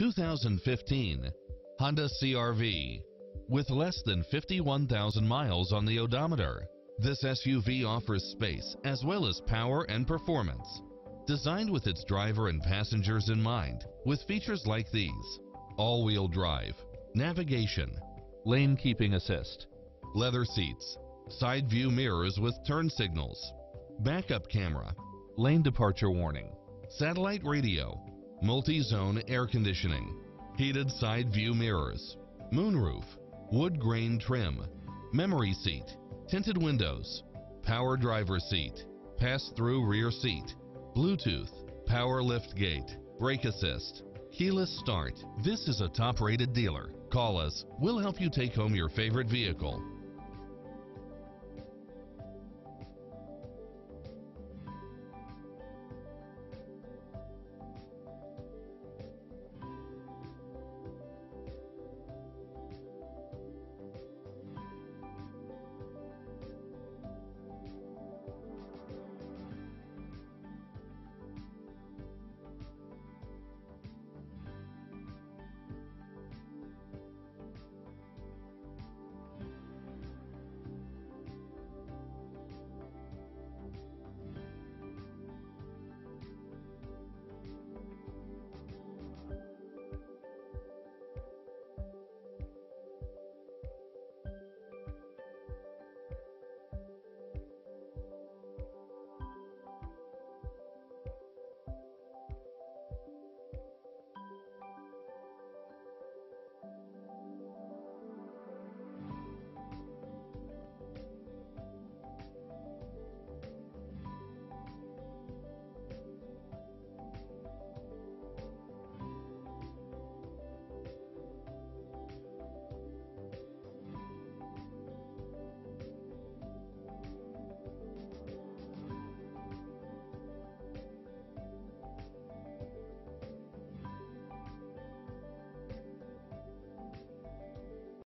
2015 Honda CRV. With less than 51,000 miles on the odometer, this SUV offers space as well as power and performance. Designed with its driver and passengers in mind, with features like these all-wheel drive, navigation, lane keeping assist, leather seats, side view mirrors with turn signals, backup camera, lane departure warning, satellite radio, multi-zone air conditioning, heated side view mirrors, moonroof, wood grain trim, memory seat, tinted windows, power driver seat, pass-through rear seat, Bluetooth, power lift gate, brake assist, keyless start. This is a top-rated dealer. Call us. We'll help you take home your favorite vehicle.